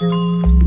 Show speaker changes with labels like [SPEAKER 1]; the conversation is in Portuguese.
[SPEAKER 1] Música